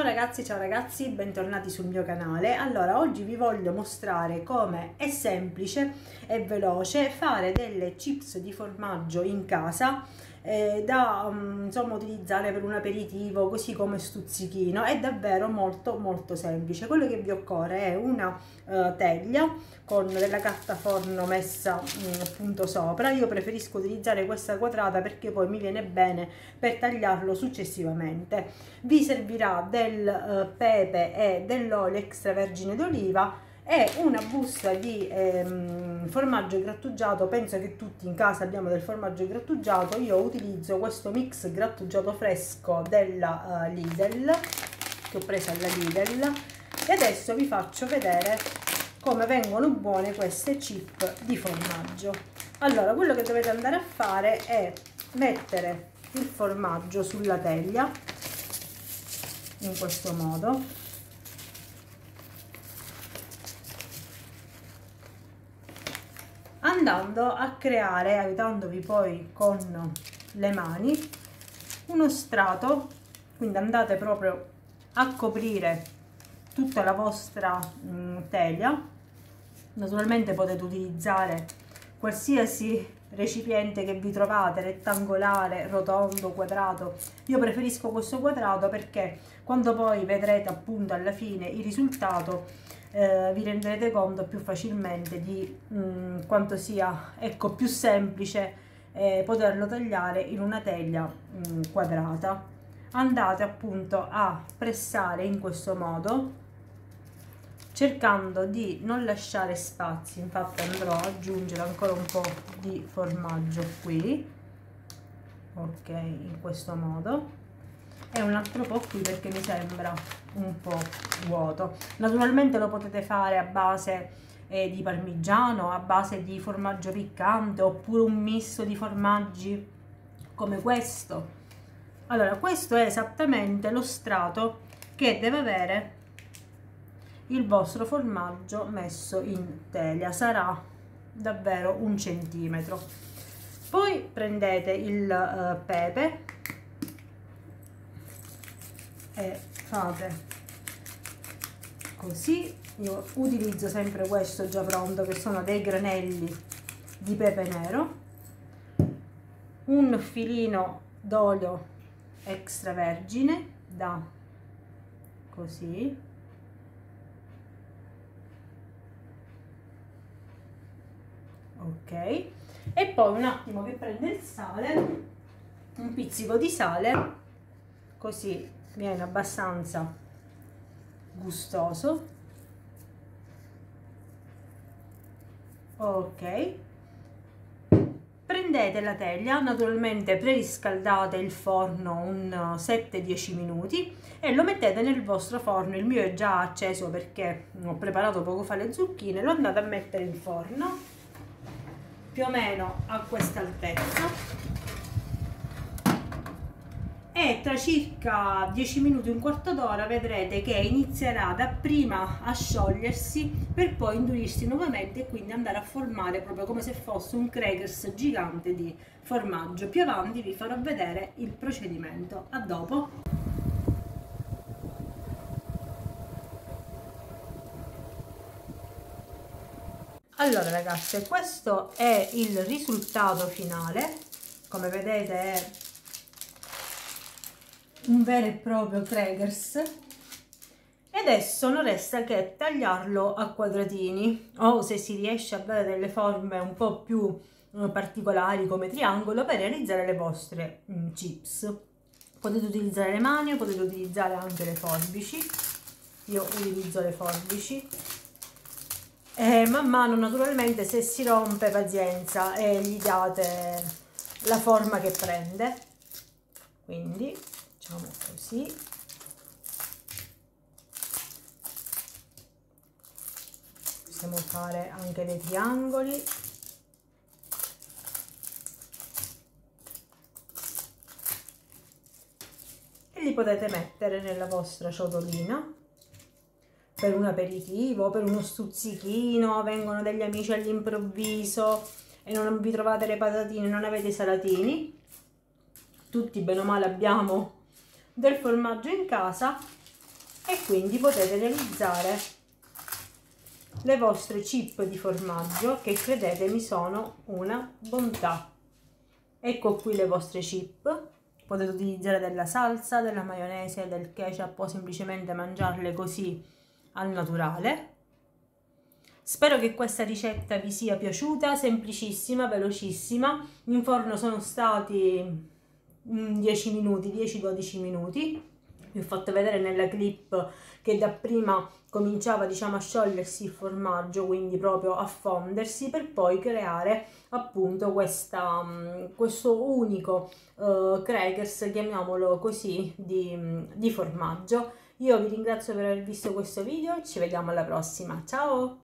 Ciao ragazzi, ciao ragazzi, bentornati sul mio canale. Allora, oggi vi voglio mostrare come è semplice e veloce fare delle chips di formaggio in casa eh, da um, insomma utilizzare per un aperitivo così come stuzzichino. È davvero molto molto semplice. Quello che vi occorre è una uh, teglia con della carta forno messa um, appunto sopra. Io preferisco utilizzare questa quadrata perché poi mi viene bene per tagliarlo successivamente. Vi servirà del uh, pepe e dell'olio extravergine d'oliva e una busta di ehm, formaggio grattugiato. Penso che tutti in casa abbiamo del formaggio grattugiato. Io utilizzo questo mix grattugiato fresco della uh, Lidl che ho preso alla Lidl. E adesso vi faccio vedere come vengono buone queste chip di formaggio. Allora quello che dovete andare a fare è mettere il formaggio sulla teglia in questo modo andando a creare, aiutandovi poi con le mani, uno strato, quindi andate proprio a coprire tutta la vostra mh, mm, teglia, naturalmente potete utilizzare qualsiasi recipiente che vi trovate, rettangolare, rotondo, quadrato. Io preferisco questo quadrato perché quando poi vedrete appunto alla fine il risultato eh, vi renderete conto più facilmente di mh, mm, quanto sia ecco, più semplice eh, poterlo tagliare in una teglia mh, mm, quadrata. Andate appunto a pressare in questo modo cercando di non lasciare spazi. Infatti andrò ad aggiungere ancora un po' di formaggio qui. Ok in questo modo e un altro po' qui perché mi sembra un po' vuoto. Naturalmente lo potete fare a base eh, di parmigiano a base di formaggio piccante oppure un misto di formaggi come questo. Allora questo è esattamente lo strato che deve avere il vostro formaggio messo in teglia. Sarà davvero un centimetro. Poi prendete il uh, pepe e fate. Così io utilizzo sempre questo già pronto che sono dei granelli di pepe nero un filino d'olio extravergine da così ok e poi un attimo che prende il sale un pizzico di sale così viene abbastanza gustoso. Ok. Prendete la teglia naturalmente preriscaldate il forno un 7-10 minuti e lo mettete nel vostro forno. Il mio è già acceso perché ho preparato poco fa le zucchine. Lo andate a mettere in forno più o meno a questa altezza tra circa 10 minuti, un quarto d'ora vedrete che inizierà dapprima a sciogliersi per poi indurirsi nuovamente e quindi andare a formare proprio come se fosse un crackers gigante di formaggio. Più avanti vi farò vedere il procedimento. A dopo! Allora ragazze, questo è il risultato finale, come vedete è un vero e proprio crackers e adesso non resta che tagliarlo a quadratini. O se si riesce a dare delle forme un po' più eh, particolari come triangolo per realizzare le vostre mm, chips. Potete utilizzare le mani potete utilizzare anche le forbici. Io utilizzo le forbici. E man mano naturalmente se si rompe pazienza e gli date la forma che prende. Quindi facciamo così. Possiamo fare anche dei triangoli. E li potete mettere nella vostra ciotolina. Per un aperitivo, per uno stuzzichino, vengono degli amici all'improvviso e non vi trovate le patatine, non avete i salatini, tutti bene o male abbiamo del formaggio in casa e quindi potete realizzare le vostre chip di formaggio che credetemi sono una bontà. Ecco qui le vostre chip, potete utilizzare della salsa, della maionese, del ketchup o semplicemente mangiarle così al naturale. Spero che questa ricetta vi sia piaciuta, semplicissima, velocissima. In forno sono stati 10 minuti, 10-12 minuti. Vi ho fatto vedere nella clip che dapprima cominciava diciamo a sciogliersi il formaggio quindi proprio a fondersi per poi creare appunto questa, mm, questo unico uh, crackers chiamiamolo così di, mm, di formaggio. Io vi ringrazio per aver visto questo video ci vediamo alla prossima. Ciao